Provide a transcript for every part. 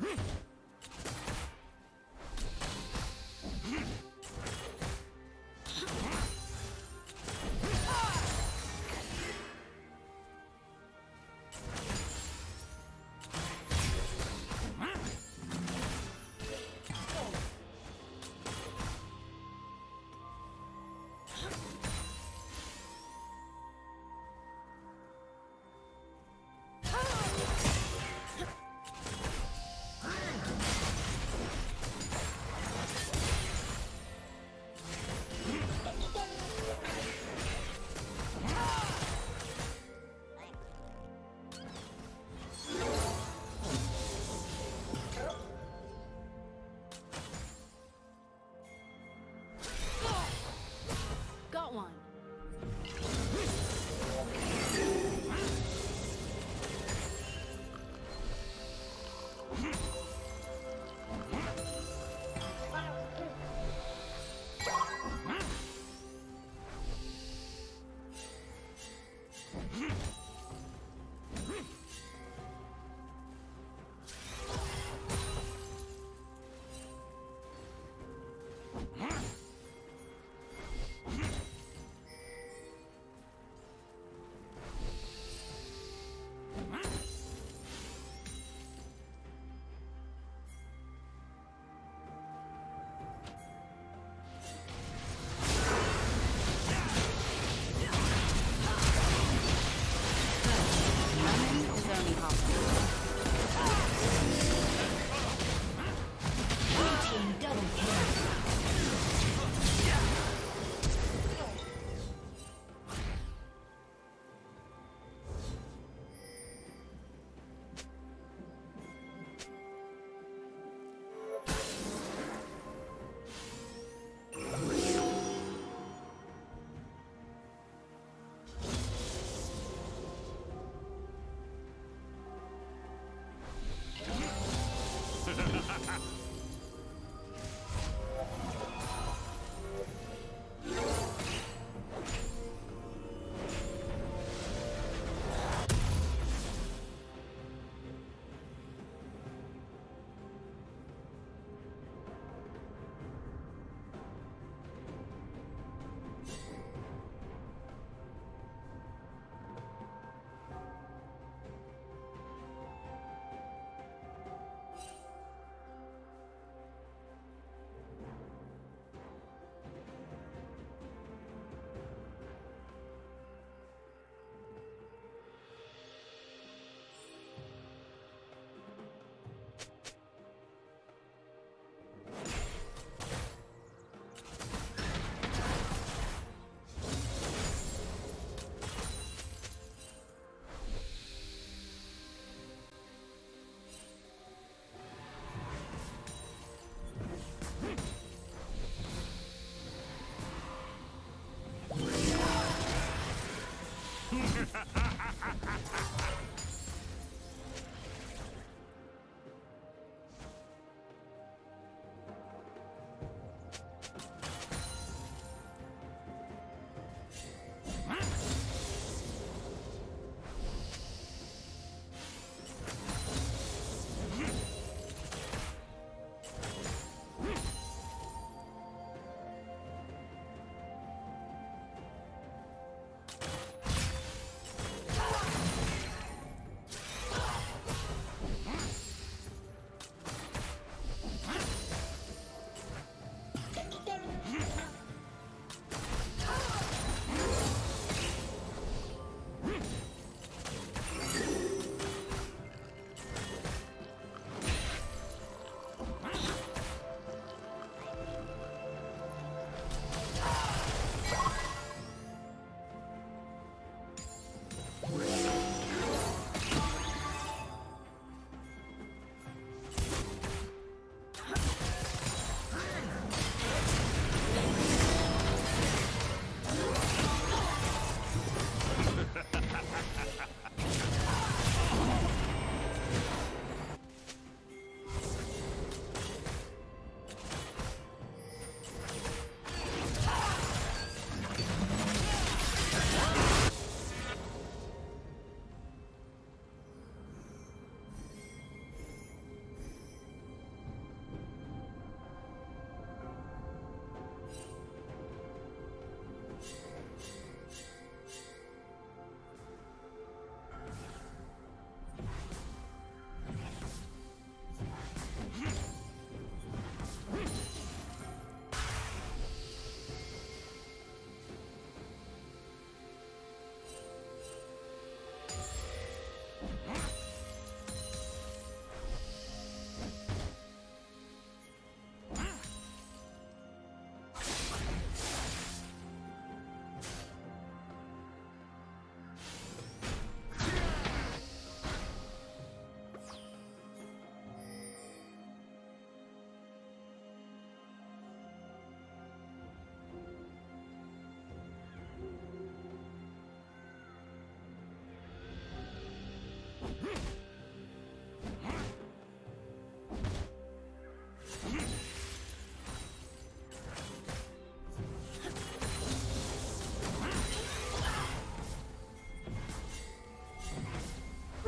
Hmm.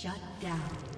Shut down.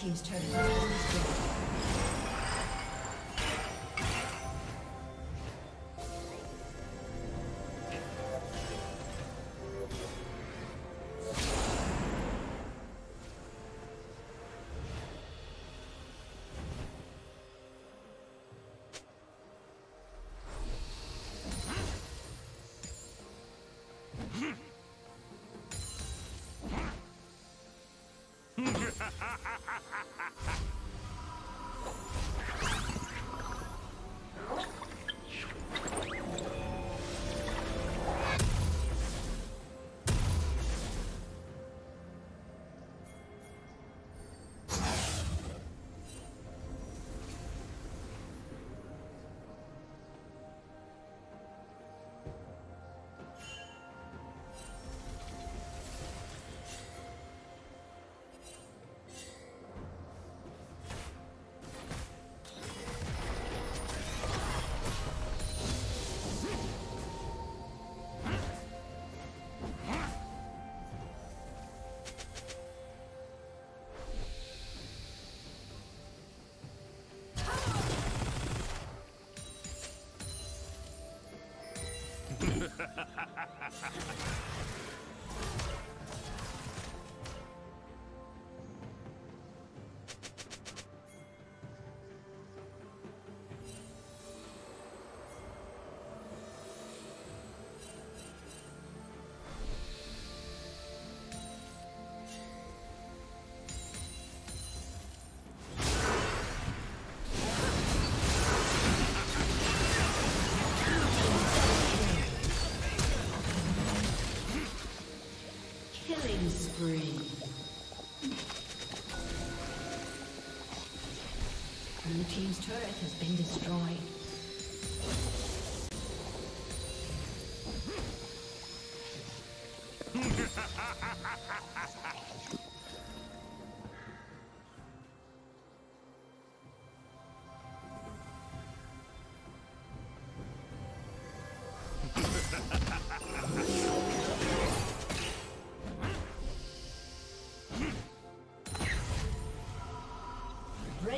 Team's turret has. Ha ha ha ha ha ha! Ha ha ha ha!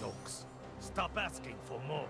Jokes. Stop asking for more.